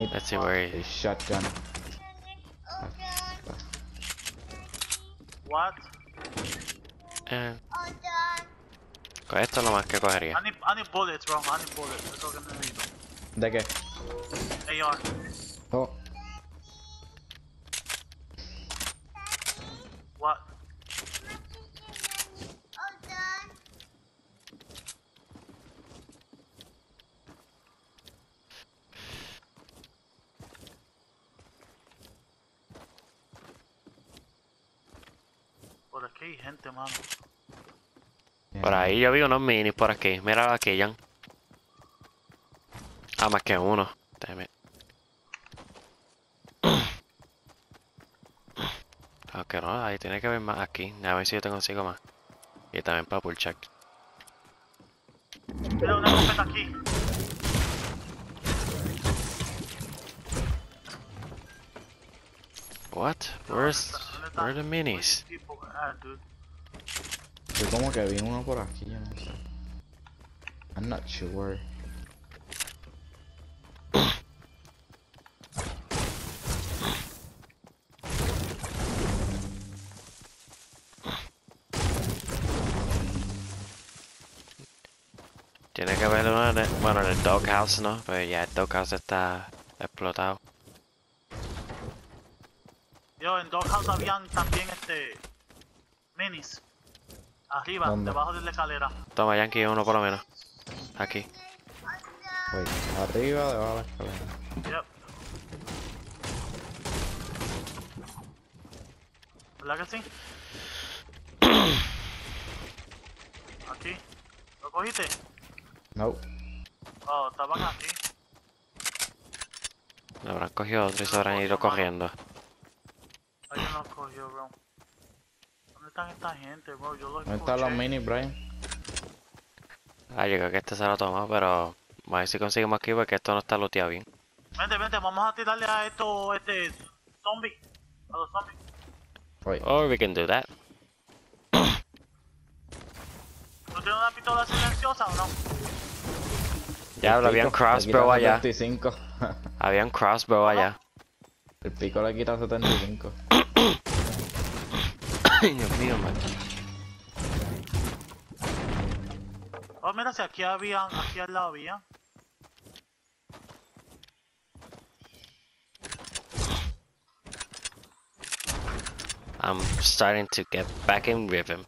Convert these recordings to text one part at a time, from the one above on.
Let's see where he is. Shotgun. What? Uh. And. Ko et ole vaikka koiria. I need, I need bullets, bro. I need bullets. That's all gonna need. AR. Oh. Hay gente, mano. Por ahí yo vi unos minis por aquí. Mira aquí, Jan. Ah, más que uno. Damn it. Aunque no, ahí tiene que haber más aquí. A ver si yo te consigo más. Y también para pulchar. Mira una escopeta aquí. What? Where's. Where are the minis? Tipo, ah, dude. yo como que vi uno por aquí, yo no sé. I'm not sure. Tiene que haber uno en bueno, en el doghouse, ¿no? Pero ya el doghouse está explotado. Yo, en Doghouse habían también este. Minis. Arriba, ¿Dónde? debajo de la escalera. Toma, Yankee, uno por lo menos. Aquí. Wait, arriba, debajo de la escalera. Yep. ¿Verdad que sí? Aquí. ¿Lo cogiste? No. Oh, estaban aquí. Lo habrán cogido otro y se habrán ido corriendo. Cogió, bro. ¿Dónde están esta gente, bro? Yo los ¿Dónde están los minis, Brian? Ah, yo creo que este se lo tomó, pero vamos a ver si conseguimos aquí porque esto no está looteado bien. Vente, vente, vamos a tirarle a estos, este, zombies. A los zombies. Wait, Or we can do that. ¿Tú tienes una pistola silenciosa o no? Ya, había le crossbow allá. 75. Había un crossbow allá. El pico le quita 75. Ay, Dios mío, man. Oh, mira, si aquí habían, aquí al lado había. I'm starting to get back in rhythm.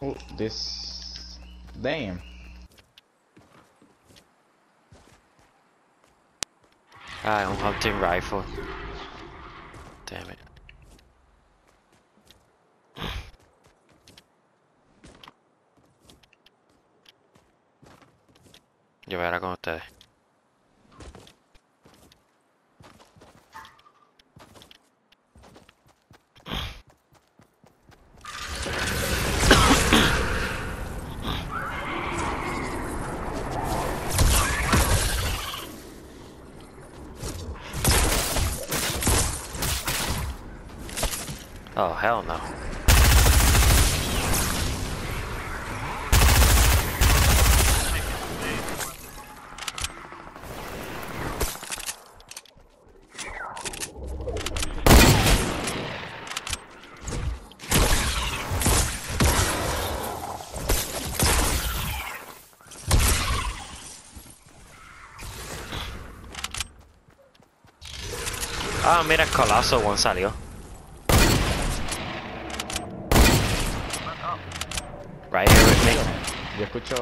Oh, this... Damn. Ah, un hunting rifle. Damn it. Yo ahora con ustedes. Hell no. Ah, mira, Colossal One salió. Right here with me. Yo escucho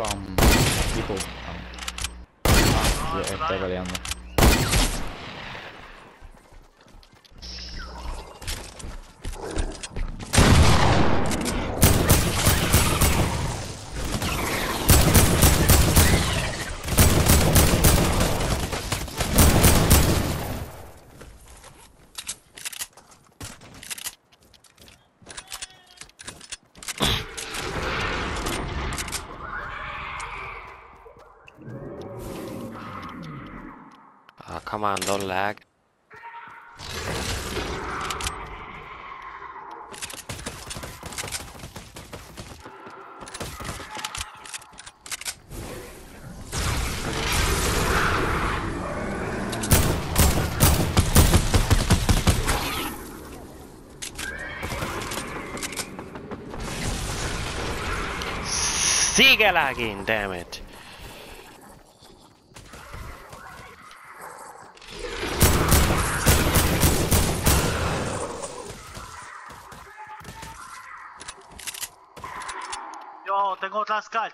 people. Um, yo estoy peleando. Come on, don't lag. Sigue lagging, damn it. Scar.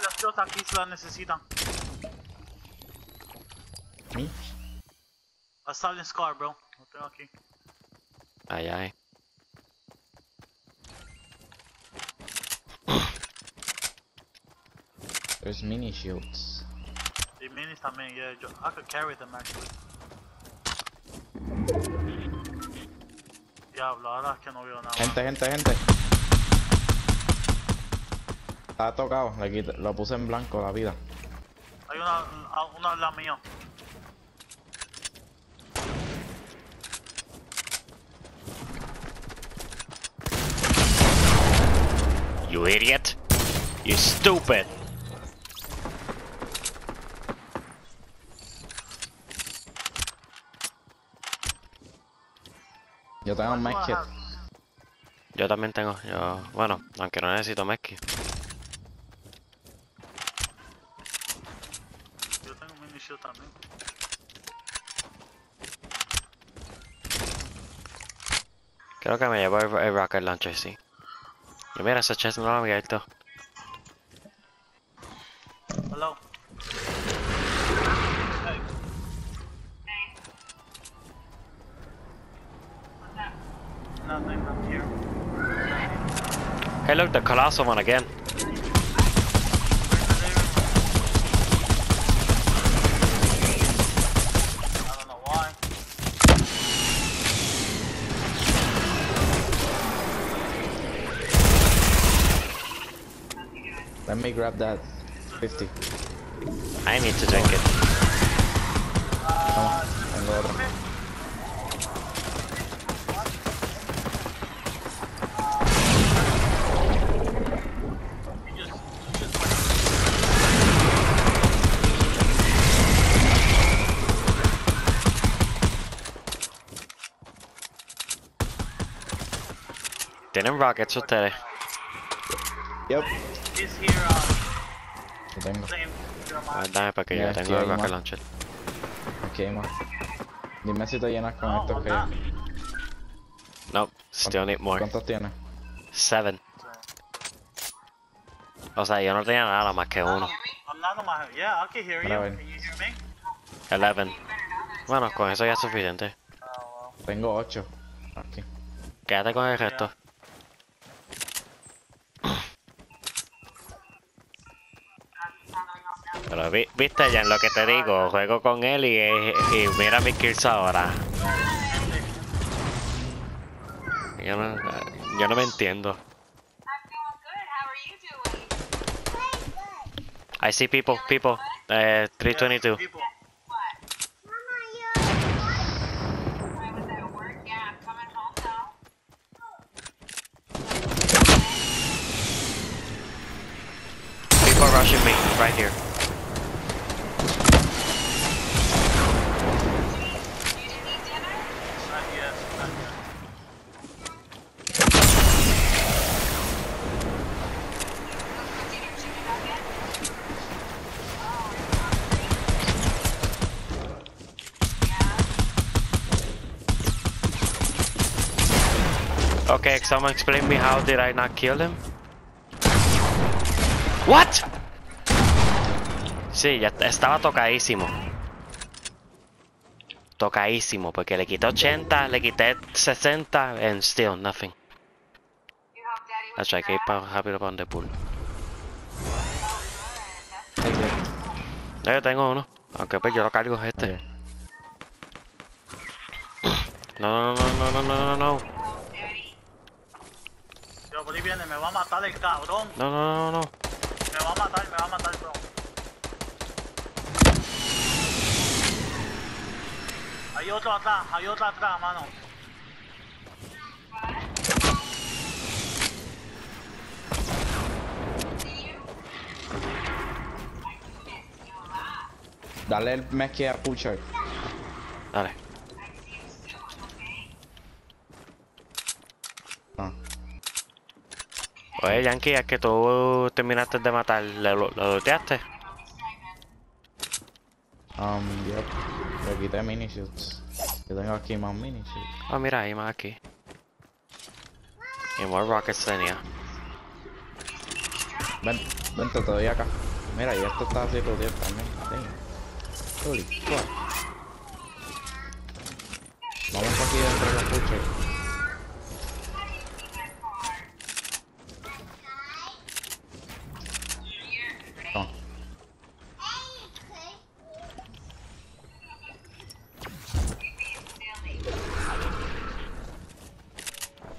Las dos aquí se las necesitan. ¿Mi? A Silent Scar, bro. Lo tengo aquí. Ay, ay. There's mini shields. Y minis también, yeah. Yo, I could carry them actually. Diablo, ahora es que no veo nada. Gente, gente, gente. Está tocado, le quité- lo puse en blanco la vida. Hay una, a- una al lado mío. You idiot. You stupid. Yo tengo un medkit. Yo también tengo, yo, bueno, aunque no necesito mezqui. Yo tengo un mini shield también. Creo que me llevo el, el rocket launcher, sí. Y mira, ese chest no lo había abierto. Hello. Hey. Nothing, here. Hey look, the colossal one again. I don't know why. Let me grab that 50. I need to drink it. Toma, tengo otro. You just, you Tienen rockets ustedes. Yup. He's here, uh, Lo tengo. same. You're A ver, mine. dame para que yo tengo el rocket launcher. Aquí hay más. Dime si te llenas con No, estos I'm que. No, still need more. ¿Cuántos tienes? Seven. O sea, yo no tenía nada más que uno. I'm not on my. Yeah, I can hear you. Mira, ven. Can you hear me? Eleven. Bueno, con eso ya es suficiente. Oh. Tengo 8. Aquí. Quédate con el resto. Pero vi- viste ya en lo que te digo, juego con él y, y mira mis kills ahora. Yo no, yo no me entiendo. I see people, people. Eh, 322. Okay, someone explain me how did I not kill him? What? Sí, ya est- estaba tocadísimo. Tocadísimo, porque le quité 80, le quité 60, and still nothing. That's the right, que rápido para donde pool. Yo tengo uno, aunque pues yo lo cargo es este. No, no, no, no, no, no, no, no, por ahí viene, me va a matar el cabrón. no, no, no, no. Me va a matar, me va a matar, bro. Hay otro atrás, hay otro atrás, mano. Dale el medkit a Puchar. Dale. Oye, Yankee, es que tú terminaste de matar, ¿lo, lo, lo looteaste? Um, yep. Le quité mini shields. Yo tengo aquí más mini shields. Ah, mira, hay más aquí. Y more rockets tenía. Ven, vente, te doy acá. Mira, y esto está así por 10 también. Holy fuck. Vamos aquí dentro de la pucha.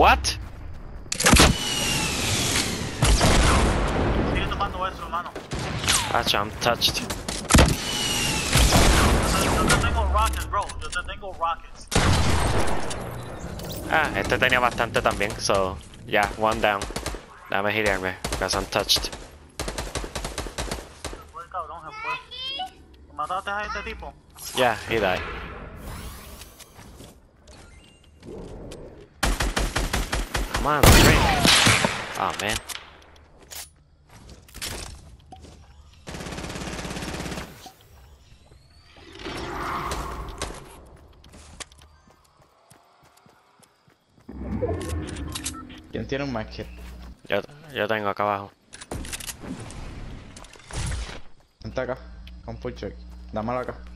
Yo I'm touched. Ah, este tenía bastante también, so, yeah, one down. Dame girarme, because I'm touched. Se fue el cabrón, se fue. ¿Te ¿Mataste a este tipo? Yeah, he died. Come on, drink. Oh man. ¿Quién tiene un medkit? Yo, yo tengo acá abajo. Vente acá, con full check. Dámelo acá.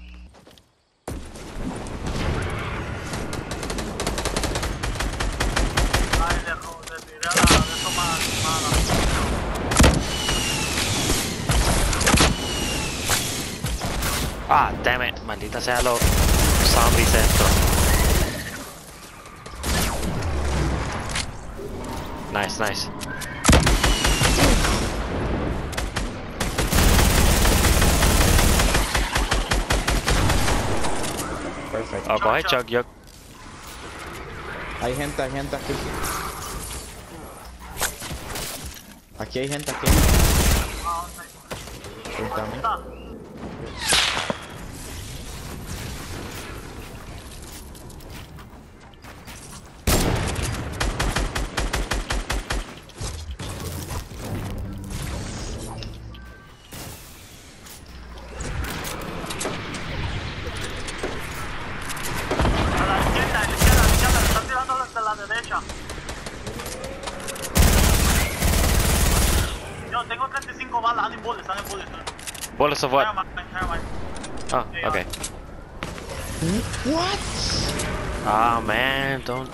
Ah, damn it. Maldita sea los zombies estos. Nice, nice. Perfecto. Oh, coge Chuck, yo. Hay gente, hay gente aquí. Aquí hay gente, aquí. Ah, ¿dónde? bullets, bullets. Of what? Oh, okay. What? Ah, oh, man, don't.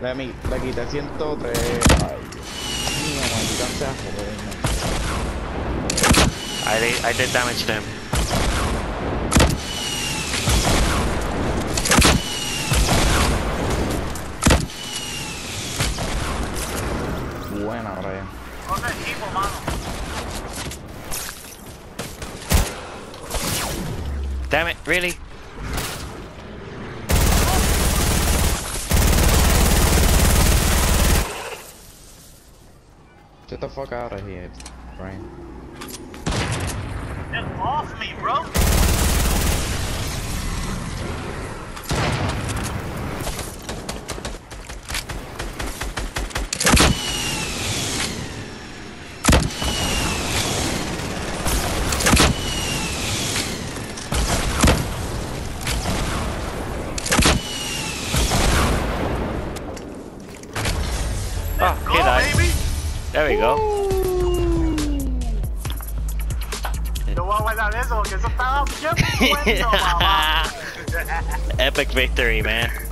Let me. quita 103. I did, I did damage them. Buena, Brian. Okay, people, mano. Damn it, really? Get the fuck out of here, Brian. Get off me, bro. Oh, he Go, died. baby. There we go. Yo voy a guardar eso porque eso estaba bien. Epic victory, man.